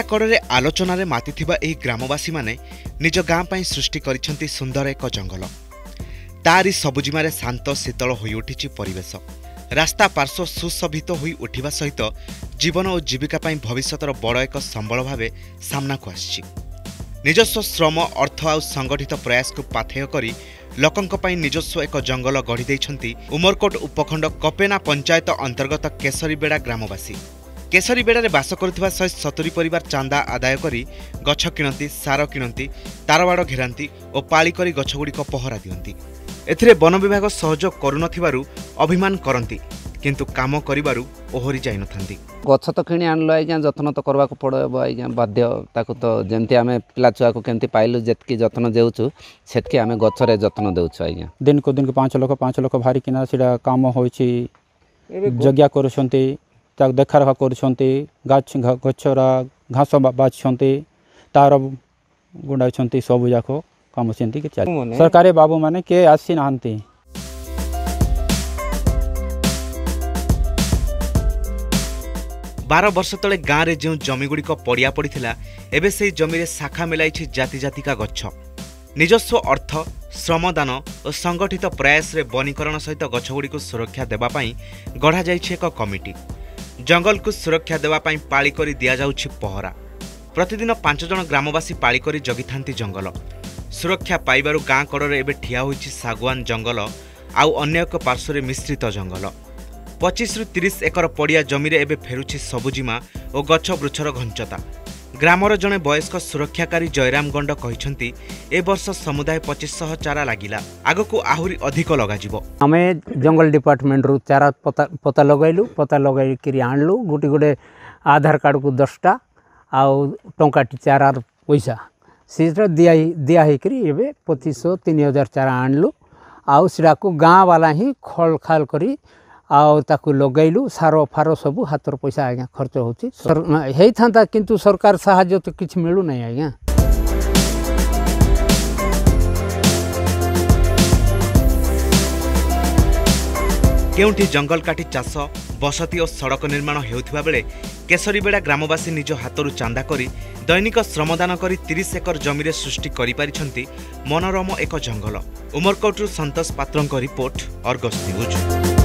ରାସ୍ତା କଡ଼ରେ ଆଲୋଚନାରେ ମାତିଥିବା ଏହି ଗ୍ରାମବାସୀମାନେ ନିଜ ଗାଁ ପାଇଁ ସୃଷ୍ଟି କରିଛନ୍ତି ସୁନ୍ଦର ଏକ ଜଙ୍ଗଲ। ତାରି ସବୁଜିମାରେ ଶାନ୍ତ ଶୀତଳ ହୋଇଉଠିଛି ପରିବେଶ। ରାସ୍ତା ପାର୍ଶ୍ୱ ସୁଶୋଭିତ ହୋଇ ଉଠିବା ସହିତ ଜୀବନ ଓ ଜୀବିକା ପାଇଁ ଭବିଷ୍ୟତର ବଡ଼ ଏକ ସମ୍ବଳ ଭାବେ ସାମ୍ନାକୁ ଆସିଛି। ନିଜସ୍ୱ ଶ୍ରମ ଅର୍ଥ ଆଉ ସଂଗଠିତ ପ୍ରୟାସକୁ ପାଥେୟ କରି ଲୋକଙ୍କ ପାଇଁ ନିଜସ୍ୱ ଏକ ଜଙ୍ଗଲ ଗଢ଼ି ଦେଇଛନ୍ତି ଉମରକୋଟ ଉପଖଣ୍ଡ କପେନା ପଞ୍ଚାୟତ ଅନ୍ତର୍ଗତ କେଶରୀବେଡ଼ା ଗ୍ରାମବାସୀ। କେଶରୀବେଡ଼ାରେ ବାସ କରୁଥିବା ଶହେ ସତୁରି ପରିବାର ଚାନ୍ଦା ଆଦାୟ କରି ଗଛ କିଣନ୍ତି ସାର କିଣନ୍ତି ତାରବାଡ଼ ଘେରାନ୍ତି ଓ ପାଳି କରି ଗଛଗୁଡ଼ିକ ପହରା ଦିଅନ୍ତି। ଏଥିରେ ବନ ବିଭାଗ ସହଯୋଗ କରୁନଥିବାରୁ ଅଭିମାନ କରନ୍ତି କିନ୍ତୁ କାମ କରିବାରୁ ଓହରି ଯାଇନଥାନ୍ତି। ଗଛ ତ କିଣି ଆଣିଲୁ ଆଜ୍ଞା ଯତ୍ନ ତ କରିବାକୁ ପଡ଼ିବ ଆଜ୍ଞା ବାଧ୍ୟ ତାକୁ ତ ଯେମିତି ଆମେ ପିଲା ଛୁଆକୁ କେମିତି ପାଇଲୁ ଯେତିକି ଯତ୍ନ ଦେଉଛୁ ସେତିକି ଆମେ ଗଛରେ ଯତ୍ନ ଦେଉଛୁ ଆଜ୍ଞା। ଦିନକୁ ଦିନକୁ ପାଞ୍ଚ ଲୋକ ପାଞ୍ଚ ଲୋକ ବାହାରିକିନା ସେଇଟା କାମ ହେଉଛି ଜଗିଆ କରୁଛନ୍ତି ତାକୁ ଦେଖାରେଖା କରୁଛନ୍ତି ଗଛ ଗଛର ଘାସ ବା- ବାଛୁଛନ୍ତି ତାର ଗୁଣ୍ଡାଉଛନ୍ତି ସବୁ ଯାକ କାମ ସେମିତି ସରକାରୀ ବାବୁମାନେ କିଏ ଆସିନାହାନ୍ତି। ବାର ବର୍ଷ ତଳେ ଗାଁରେ ଯେଉଁ ଜମିଗୁଡ଼ିକ ପଡ଼ିଆ ପଡ଼ିଥିଲା ଏବେ ସେହି ଜମିରେ ଶାଖା ମିଳାଇଛି ଜାତି ଜାତିକା ଗଛ। ନିଜସ୍ୱ ଅର୍ଥ ଶ୍ରମଦାନ ଓ ସଂଗଠିତ ପ୍ରୟାସରେ ବନୀକରଣ ସହିତ ଗଛଗୁଡ଼ିକୁ ସୁରକ୍ଷା ଦେବା ପାଇଁ ଗଢ଼ାଯାଇଛି ଏକ କମିଟି। ଜଙ୍ଗଲକୁ ସୁରକ୍ଷା ଦେବା ପାଇଁ ପାଳି କରି ଦିଆଯାଉଛି ପହରା। ପ୍ରତିଦିନ ପାଞ୍ଚ ଜଣ ଗ୍ରାମବାସୀ ପାଳି କରି ଜଗିଥାନ୍ତି ଜଙ୍ଗଲ। ସୁରକ୍ଷା ପାଇବାରୁ ଗାଁ କଡ଼ରେ ଏବେ ଠିଆ ହୋଇଛି ଶାଗୁଆନ ଜଙ୍ଗଲ ଆଉ ଅନ୍ୟ ଏକ ପାର୍ଶ୍ୱରେ ମିଶ୍ରିତ ଜଙ୍ଗଲ। ପଚିଶରୁ ତିରିଶ ଏକର ପଡ଼ିଆ ଜମିରେ ଏବେ ଫେରୁଛି ସବୁଜିମା ଓ ଗଛ ବୃକ୍ଷର ଘଞ୍ଚତା। ଗ୍ରାମର ଜଣେ ବୟସ୍କ ସୁରକ୍ଷାକାରୀ ଜୟରାମ ଗଣ୍ଡ କହିଛନ୍ତି ଏ ବର୍ଷ ସମୁଦାୟ ପଚିଶଶହ ଚାରା ଲାଗିଲା। ଆଗକୁ ଆହୁରି ଅଧିକ ଲଗାଯିବ। ଆମେ ଜଙ୍ଗଲ ଡିପାର୍ଟମେଣ୍ଟରୁ ଚାରା ପତା ପତା ଲଗାଇଲୁ ପତା ଲଗାଇକିରି ଆଣିଲୁ ଗୋଟେ ଗୋଟେ ଆଧାର କାର୍ଡ଼କୁ ଦଶଟା ଆଉ ଟଙ୍କାଟି ଚାରାର ପଇସା। ସେଇଟା ଦିଆ ଦିଆ ହେଇକରି ଏବେ ପଚିଶଶହ ତିନି ହଜାର ଚାରା ଆଣିଲୁ। ଆଉ ସେଟାକୁ ଗାଁ ବାଲା ହିଁ ଖୋଳ ଖାଲ କରି ଆଉ ତାକୁ ଲଗାଇଲୁ ସାର ଫାର ସବୁ ହାତର ପଇସା ଆଜ୍ଞା ଖର୍ଚ୍ଚ ହେଉଛି। ହେଇଥାନ୍ତା କିନ୍ତୁ ସରକାର ସାହାଯ୍ୟ ତ କିଛି ମିଳୁନାହିଁ ଆଜ୍ଞା। କେଉଁଠି ଜଙ୍ଗଲ କାଟି ଚାଷ ବସତି ଓ ସଡ଼କ ନିର୍ମାଣ ହେଉଥିବା ବେଳେ କେଶରୀବେଡ଼ା ଗ୍ରାମବାସୀ ନିଜ ହାତରୁ ଚାନ୍ଦା କରି ଦୈନିକ ଶ୍ରମଦାନ କରି ତିରିଶ ଏକର ଜମିରେ ସୃଷ୍ଟି କରିପାରିଛନ୍ତି ମନୋରମ ଏକ ଜଙ୍ଗଲ। ଉମରକୋଟରୁ ସନ୍ତୋଷ ପାତ୍ରଙ୍କ ରିପୋର୍ଟ ଅର୍ଗସ୍ ନ୍ୟୁଜ୍।